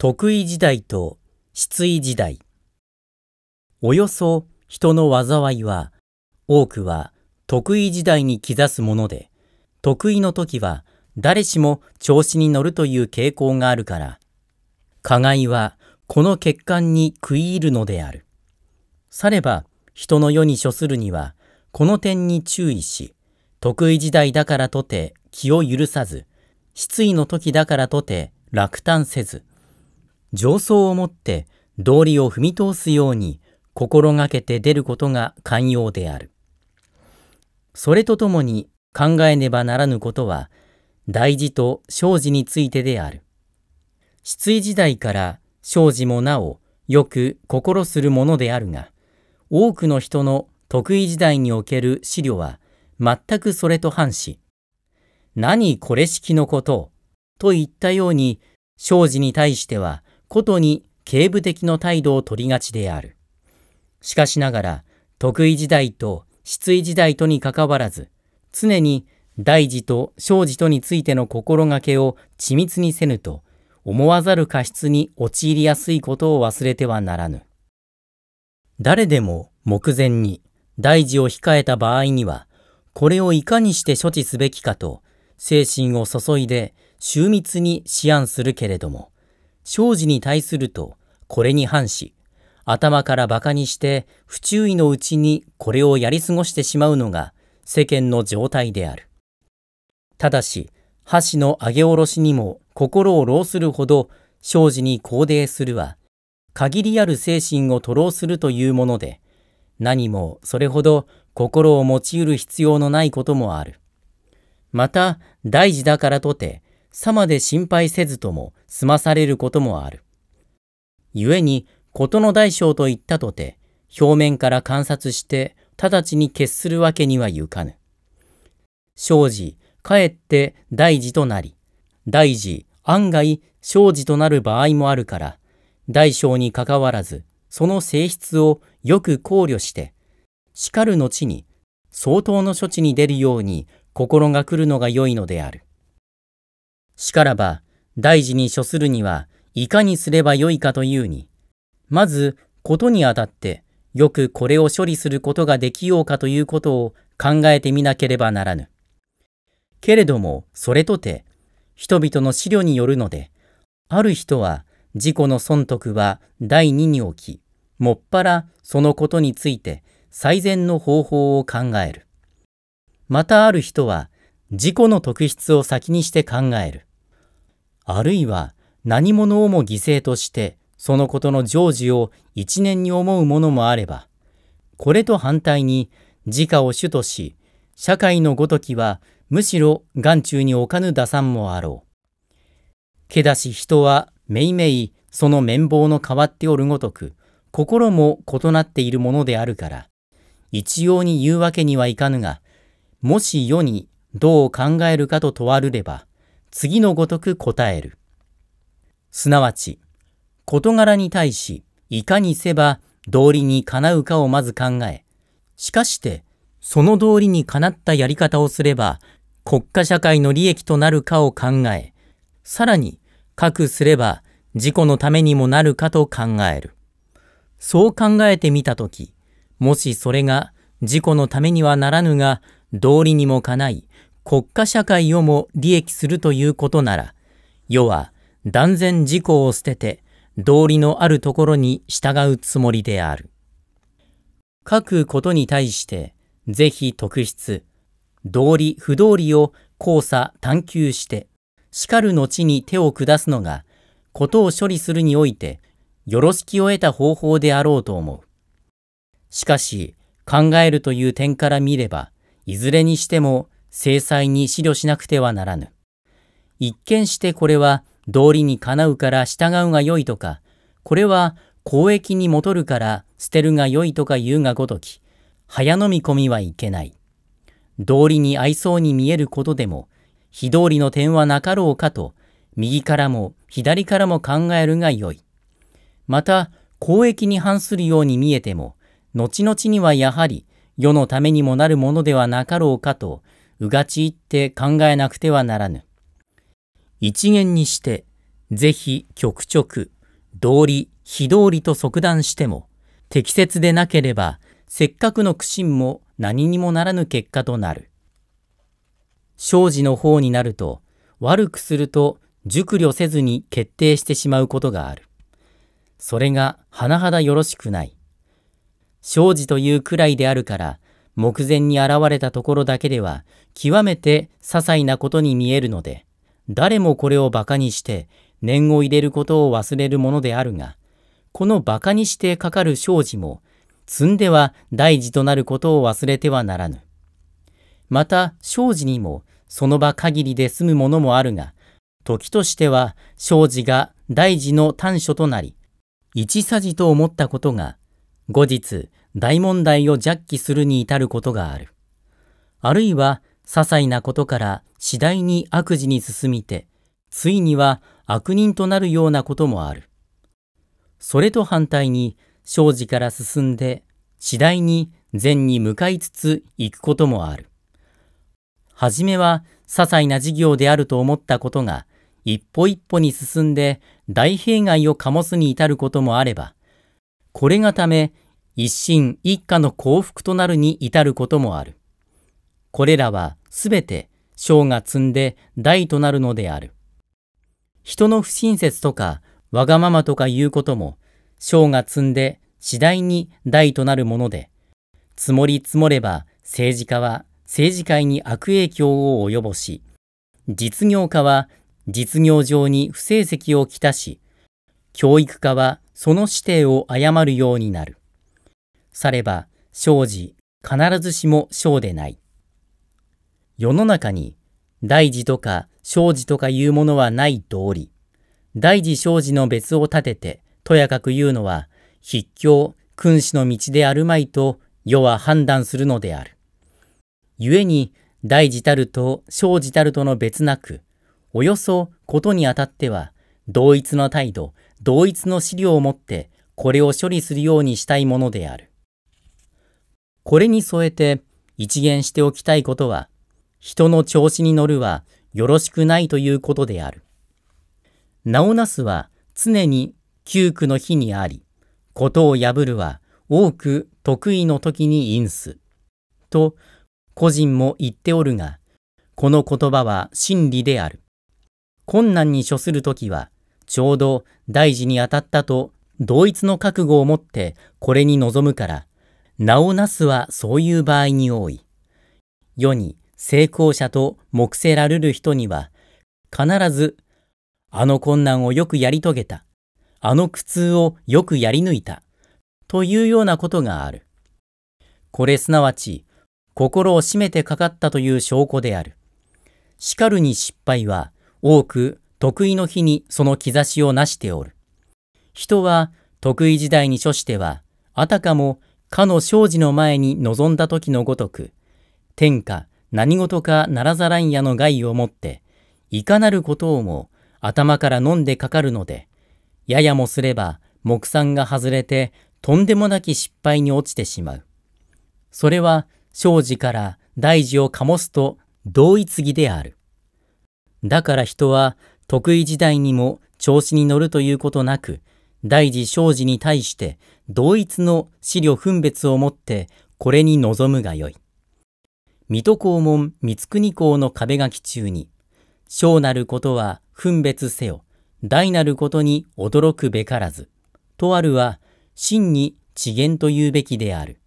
得意時代と失意時代。およそ人の災いは、多くは得意時代に刻すもので、得意の時は誰しも調子に乗るという傾向があるから、加害はこの欠陥に食い入るのである。されば人の世に処するには、この点に注意し、得意時代だからとて気を許さず、失意の時だからとて落胆せず、上層をもって道理を踏み通すように心がけて出ることが寛容である。それとともに考えねばならぬことは、大事と生児についてである。失意時代から生児もなおよく心するものであるが、多くの人の得意時代における資料は全くそれと反し、何これ式のことといったように、生児に対してはことに警部的の態度を取りがちである。しかしながら、得意時代と失意時代とにかかわらず、常に大事と小事とについての心がけを緻密にせぬと、思わざる過失に陥りやすいことを忘れてはならぬ。誰でも目前に大事を控えた場合には、これをいかにして処置すべきかと、精神を注いで周密に思案するけれども、生児に対するとこれに反し、頭から馬鹿にして不注意のうちにこれをやり過ごしてしまうのが世間の状態である。ただし、箸の上げ下ろしにも心を労するほど生児に肯定するは、限りある精神を吐露するというもので、何もそれほど心を持ち得る必要のないこともある。また、大事だからとて、さまで心配せずとも済まされることもある。故に、事の大小と言ったとて、表面から観察して直ちに決するわけにはいかぬ。生じ、かえって大事となり、大事、案外生じとなる場合もあるから、大小にかかわらず、その性質をよく考慮して、叱る後に相当の処置に出るように心が来るのが良いのである。しからば、大事に処するには、いかにすればよいかというに、まず、ことにあたって、よくこれを処理することができようかということを考えてみなければならぬ。けれども、それとて、人々の資料によるので、ある人は、自己の損得は第二に置き、もっぱらそのことについて最善の方法を考える。またある人は、自己の特質を先にして考える。あるいは何者をも犠牲としてそのことの成就を一年に思うものもあれば、これと反対に自家を主とし、社会のごときはむしろ眼中に置かぬ打算もあろう。けだし人はめいめいその綿棒の変わっておるごとく、心も異なっているものであるから、一様に言うわけにはいかぬが、もし世にどう考えるかと問わるれば、次のごとく答える。すなわち、事柄に対し、いかにせば道理にかなうかをまず考え、しかして、その道理にかなったやり方をすれば、国家社会の利益となるかを考え、さらに、かくすれば自己のためにもなるかと考える。そう考えてみたとき、もしそれが自己のためにはならぬが、道理にもかない、国家社会をも利益するということなら、世は断然自己を捨てて、道理のあるところに従うつもりである。書くことに対して、是非特筆、道理不道理を交差探求して、叱る後に手を下すのが、ことを処理するにおいて、よろしきを得た方法であろうと思う。しかし、考えるという点から見れば、いずれにしても制裁に思慮しなくてはならぬ。一見してこれは道理にかなうから従うがよいとか、これは公益に戻るから捨てるがよいとか言うがごとき、早飲み込みはいけない。道理に合いそうに見えることでも、非道理の点はなかろうかと、右からも左からも考えるがよい。また、公益に反するように見えても、後々にはやはり世のためにもなるものではなかろうかと、うがちいって考えなくてはならぬ。一元にして、是非局直、道理、非道理と即断しても、適切でなければ、せっかくの苦心も何にもならぬ結果となる。生児の方になると、悪くすると熟慮せずに決定してしまうことがある。それが甚だよろしくない。生児というくらいであるから、目前に現れたところだけでは、極めて些細なことに見えるので、誰もこれを馬鹿にして、念を入れることを忘れるものであるが、この馬鹿にしてかかる生児も、積んでは大事となることを忘れてはならぬ。また、生児にも、その場限りで済むものもあるが、時としては、生児が大事の短所となり、一さじと思ったことが、後日、大問題を弱気するに至ることがある。あるいは、些細なことから次第に悪事に進みて、ついには悪人となるようなこともある。それと反対に、生児から進んで、次第に善に向かいつつ行くこともある。はじめは些細な事業であると思ったことが、一歩一歩に進んで大弊害を醸すに至ることもあれば、これがため一心一家の幸福となるに至ることもある。これらはすべて小が積んで大となるのである。人の不親切とかわがままとかいうことも小が積んで次第に大となるもので、積もり積もれば政治家は政治界に悪影響を及ぼし、実業家は実業上に不成績をきたし、教育家はその指定を誤るようになる。されば、生じ必ずしも小でない。世の中に大事とか生じとかいうものはない通り、大事生じの別を立てて、とやかく言うのは、筆教、君子の道であるまいと、世は判断するのである。故に大事たると小事たるとの別なく、およそことにあたっては、同一の態度、同一の資料をもって、これを処理するようにしたいものである。これに添えて、一言しておきたいことは、人の調子に乗るはよろしくないということである。名をなすは常に窮苦の日にあり、ことを破るは多く得意の時に因す。と、個人も言っておるが、この言葉は真理である。困難に処するときは、ちょうど大事に当たったと同一の覚悟を持ってこれに臨むから、名をなすはそういう場合に多い。世に成功者と目せられる人には、必ず、あの困難をよくやり遂げた、あの苦痛をよくやり抜いた、というようなことがある。これすなわち、心を締めてかかったという証拠である。叱るに失敗は多く得意の日にその兆しを成しておる。人は得意時代に処しては、あたかもかの生児の前に臨んだ時のごとく、天下何事かならざらんやの害をもって、いかなることをも頭から飲んでかかるので、ややもすれば目算が外れてとんでもなき失敗に落ちてしまう。それは生児から大事を醸すと同一義である。だから人は得意時代にも調子に乗るということなく、大事生児に対して同一の資料分別をもってこれに臨むがよい。水戸黄門三国公の壁書き中に、小なることは分別せよ、大なることに驚くべからず、とあるは真に知言と言うべきである。